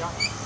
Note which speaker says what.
Speaker 1: 야